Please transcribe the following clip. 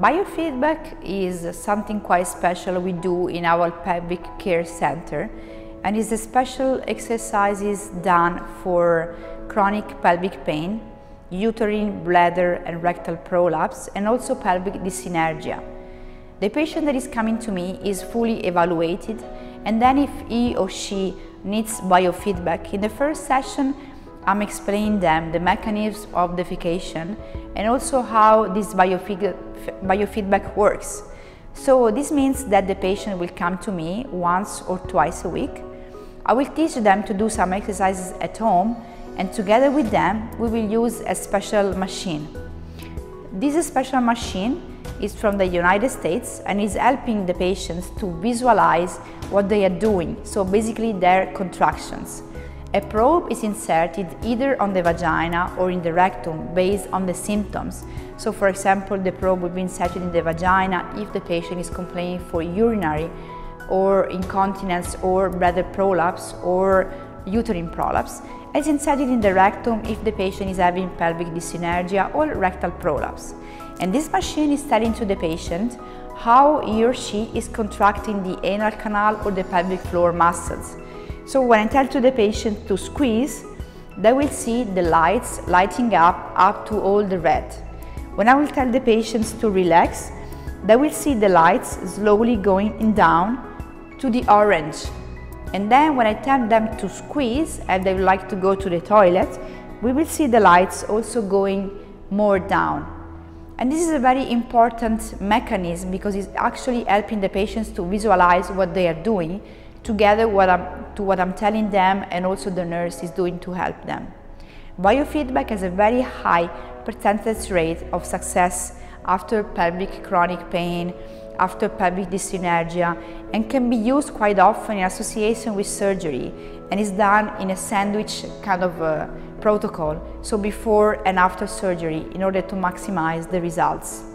Biofeedback is something quite special we do in our pelvic care center and is a special exercises done for chronic pelvic pain, uterine, bladder and rectal prolapse and also pelvic dyssynergia. The patient that is coming to me is fully evaluated and then if he or she needs biofeedback, in the first session I'm explaining them the mechanisms of defecation and also how this biofeed biofeedback works. So this means that the patient will come to me once or twice a week. I will teach them to do some exercises at home and together with them we will use a special machine. This special machine is from the United States and is helping the patients to visualize what they are doing, so basically their contractions. A probe is inserted either on the vagina or in the rectum based on the symptoms. So for example, the probe will be inserted in the vagina if the patient is complaining for urinary or incontinence or bladder prolapse or uterine prolapse. It's inserted in the rectum if the patient is having pelvic dyssynergia or rectal prolapse. And this machine is telling to the patient how he or she is contracting the anal canal or the pelvic floor muscles. So when I tell to the patient to squeeze, they will see the lights lighting up up to all the red. When I will tell the patients to relax, they will see the lights slowly going down to the orange. And then when I tell them to squeeze and they would like to go to the toilet, we will see the lights also going more down. And this is a very important mechanism because it's actually helping the patients to visualize what they are doing together what I'm, to what I'm telling them and also the nurse is doing to help them. Biofeedback has a very high percentage rate of success after pelvic chronic pain, after pelvic dyssynergia, and can be used quite often in association with surgery and is done in a sandwich kind of uh, protocol, so before and after surgery in order to maximize the results.